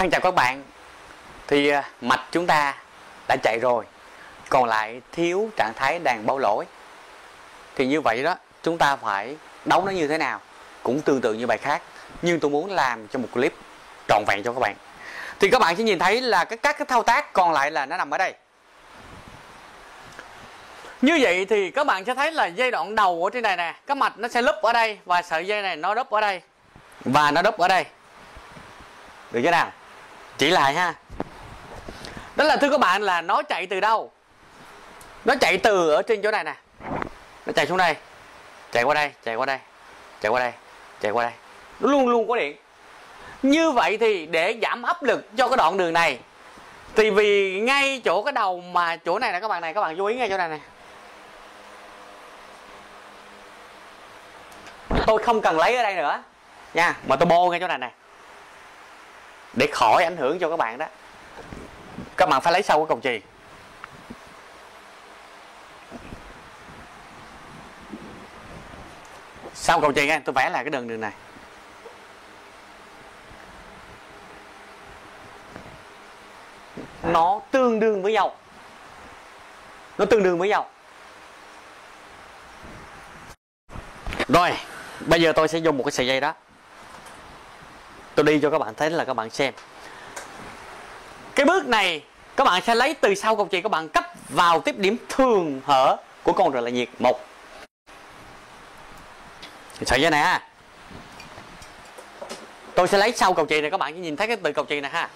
Thân chào các bạn. Thì à, mạch chúng ta đã chạy rồi Còn lại thiếu trạng thái đàn báo lỗi. Thì như vậy đó Chúng ta phải đấu nó như thế nào Cũng tương tự như bài khác Nhưng tôi muốn làm cho một clip trọn vẹn cho các bạn. Thì các bạn sẽ nhìn thấy là các, các cái thao tác còn lại là nó nằm ở đây. Như vậy thì các bạn sẽ thấy là giai đoạn đầu ở trên này nè Cái mạch nó sẽ lúp ở đây Và sợi dây này nó đúp ở đây. Và nó đúp ở đây. Được chưa nào? Chỉ lại ha. Đó là thưa các bạn là nó chạy từ đâu? Nó chạy từ ở trên chỗ này nè. Nó chạy xuống đây. Chạy qua đây, chạy qua đây Chạy qua đây, chạy qua đây. Nó luôn luôn có điện. Như vậy thì để giảm áp lực cho cái đoạn đường này thì vì ngay chỗ cái đầu mà chỗ này nè các bạn này các bạn chú ý ngay chỗ này này tôi không cần lấy ở đây nữa. Nha mà tôi bô ngay chỗ này này để khỏi ảnh hưởng cho các bạn đó. Các bạn phải lấy sau cái cầu chì. Sau cầu chì nha, tôi vẽ lại cái đường đường này. Nó tương đương với nhau. Nó tương đương với nhau. Rồi, bây giờ tôi sẽ dùng một cái sợi dây đó tôi đi cho các bạn thấy là các bạn xem. Cái bước này các bạn sẽ lấy từ sau cầu chì các bạn cấp vào tiếp điểm thường hở của con rồi là nhiệt. Một. Sợi dây này ha tôi sẽ lấy sau cầu chì này, các bạn chỉ nhìn thấy cái từ cầu chì này ha.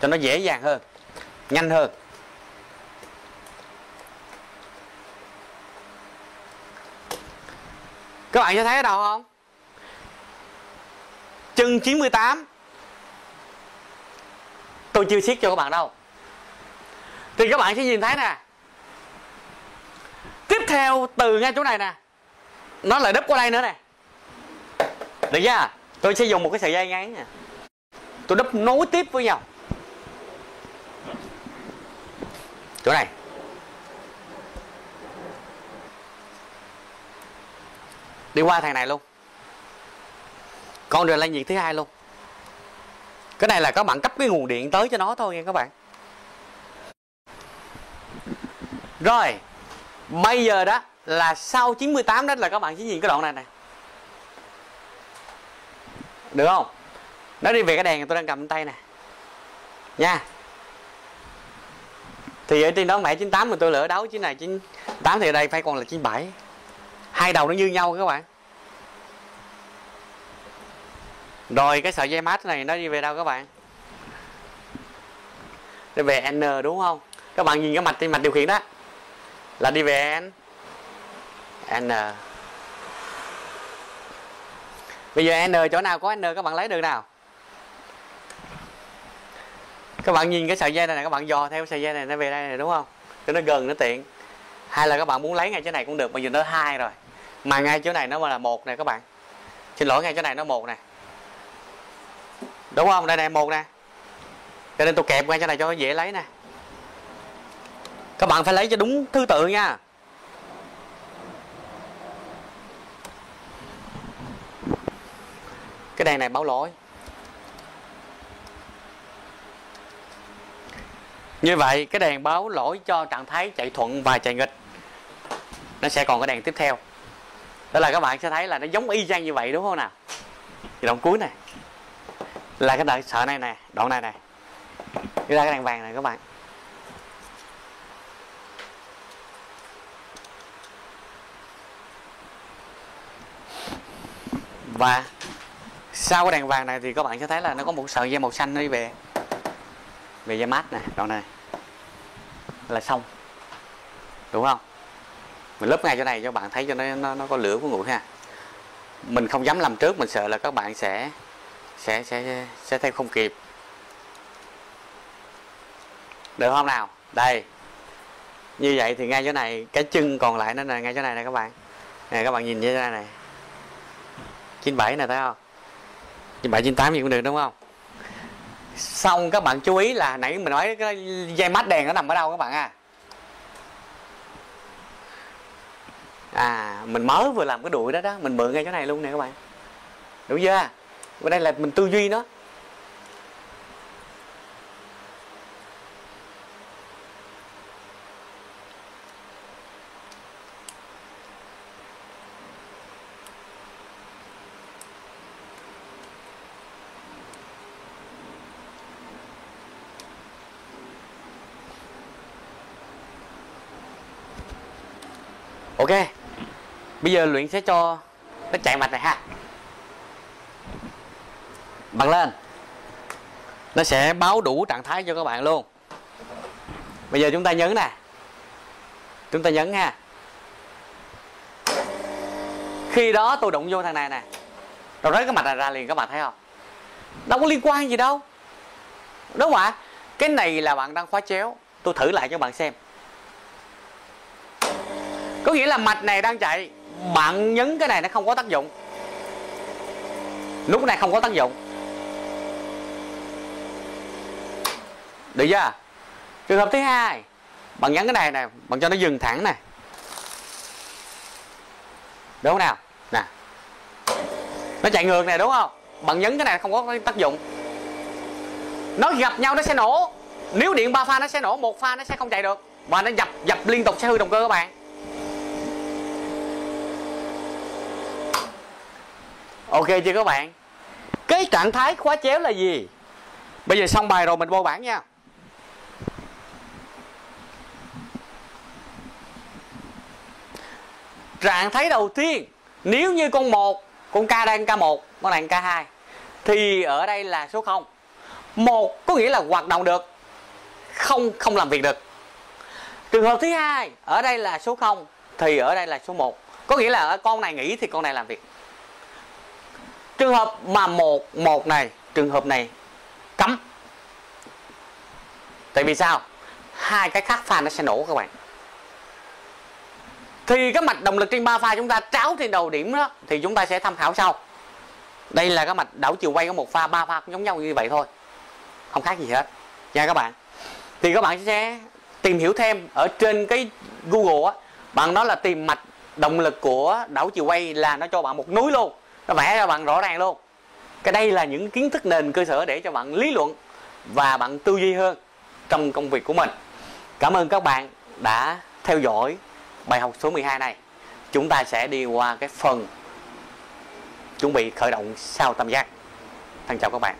Cho nó dễ dàng hơn, nhanh hơn. Các bạn sẽ thấy ở đâu không? Chân 98 tôi chưa siết cho các bạn đâu. Thì các bạn sẽ nhìn thấy nè. Tiếp theo từ ngay chỗ này nè. Nó lại đắp qua đây nữa nè. Được chưa? Tôi sẽ dùng một cái sợi dây ngắn nè. Tôi đắp nối tiếp với nhau. Chỗ này. Đi qua thằng này luôn con rồi lan nhiệt thứ hai luôn. Cái này là các bạn cấp cái nguồn điện tới cho nó thôi nha các bạn. Rồi, bây giờ đó là sau 98 đó là các bạn chỉ nhìn cái đoạn này nè. Được không? Nó đi về cái đèn tôi đang cầm tay nè. Nha. Thì ở trên đó mẹ 98 mà tôi lỡ đấu chứ này 98 thì ở đây phải còn là 97 hai đầu nó như nhau các bạn. Rồi cái sợi dây mát này nó đi về đâu các bạn? Đi về n đúng không? Các bạn nhìn cái mạch trên mạch điều khiển đó. Là đi về n. N. Bây giờ n chỗ nào có n các bạn lấy được nào? Các bạn nhìn cái sợi dây này, nè các bạn dò theo sợi dây này nó về đây này đúng không? Cho nó gần nó tiện. Hay là các bạn muốn lấy ngay chỗ này cũng được bây giờ nó hai rồi. Mà ngay chỗ này nó là một này các bạn. Xin lỗi ngay chỗ này nó một này đúng không? Đây này một nè. Cho nên tôi kẹp ngay chỗ này cho nó dễ lấy nè. Các bạn phải lấy cho đúng thứ tự nha. Cái đèn này báo lỗi. Như vậy, cái đèn báo lỗi cho trạng thái chạy thuận và chạy nghịch, nó sẽ còn cái đèn tiếp theo. Đó là các bạn sẽ thấy là nó giống y chang như vậy, đúng không nào? Thì đoạn cuối này là cái đợi sợ này nè đoạn này nè. Đi ra cái đèn vàng này các bạn. Và sau cái đèn vàng này thì các bạn sẽ thấy là nó có một sợi dây màu xanh nó đi về. Về dây mát nè đoạn này. Là xong. Đúng không? Mình lấp ngay chỗ này cho bạn thấy cho nó nó, nó có lửa của nguội ha. Mình không dám làm trước mình sợ là các bạn sẽ sẽ sẽ sẽ theo không kịp. Được không nào? Đây. Như vậy thì ngay chỗ này, cái chân còn lại nó là ngay chỗ này nè các bạn. Nè, các bạn nhìn như thế này này 97 này thấy không? 97 98 gì cũng được, đúng không? Xong, các bạn chú ý là nãy mình nói cái dây mắt đèn nó nằm ở đâu các bạn à? À mình mới vừa làm cái đuổi đó đó, mình mượn ngay chỗ này luôn nè các bạn. Đúng chưa? và đây là mình tư duy nó. Ok. Bây giờ luyện sẽ cho nó chạy mạch này ha bật lên. Nó sẽ báo đủ trạng thái cho các bạn luôn. Bây giờ chúng ta nhấn nè. Chúng ta nhấn ha. Khi đó tôi đụng vô thằng này nè. Rồi lấy cái mặt này ra liền, các bạn thấy không? Đâu có liên quan gì đâu. Đúng không ạ? Cái này là bạn đang khóa chéo. Tôi thử lại cho bạn xem. Có nghĩa là mạch này đang chạy. Bạn nhấn cái này nó không có tác dụng. Lúc này không có tác dụng. Được chưa? Trường hợp thứ hai, bạn nhấn cái này nè, bạn cho nó dừng thẳng nè. Đúng không nào? Nè. Nó chạy ngược này đúng không? Bạn nhấn cái này không có tác dụng. Nó gặp nhau nó sẽ nổ. Nếu điện ba pha nó sẽ nổ, một pha nó sẽ không chạy được. Và nó dập dập liên tục, sẽ hư động cơ các bạn. Ok chưa các bạn? Cái trạng thái khóa chéo là gì? Bây giờ xong bài rồi, mình vô bảng nha. Trạng thái đầu tiên, nếu như con một, con k đang k 1 con này k 2 thì ở đây là số 0 một có nghĩa là hoạt động được, không không làm việc được. Trường hợp thứ hai, ở đây là số 0 thì ở đây là số 1 có nghĩa là ở con này nghỉ thì con này làm việc. Trường hợp mà một một này, trường hợp này cấm. Tại vì sao? Hai cái khác pha nó sẽ nổ các bạn thì cái mạch động lực trên ba pha chúng ta tráo trên đầu điểm đó, thì chúng ta sẽ tham khảo sau. Đây là cái mạch đảo chiều quay của một pha, ba pha cũng giống nhau như vậy thôi. Không khác gì hết. Nha các bạn. Thì các bạn sẽ tìm hiểu thêm ở trên cái Google á, bạn nói là tìm mạch động lực của đảo chiều quay là nó cho bạn một núi luôn. Nó vẽ cho bạn rõ ràng luôn. Cái đây là những kiến thức nền cơ sở để cho bạn lý luận và bạn tư duy hơn trong công việc của mình. Cảm ơn các bạn đã theo dõi bài học số 12 này, chúng ta sẽ đi qua cái phần chuẩn bị khởi động sau tam giác. Thân chào các bạn.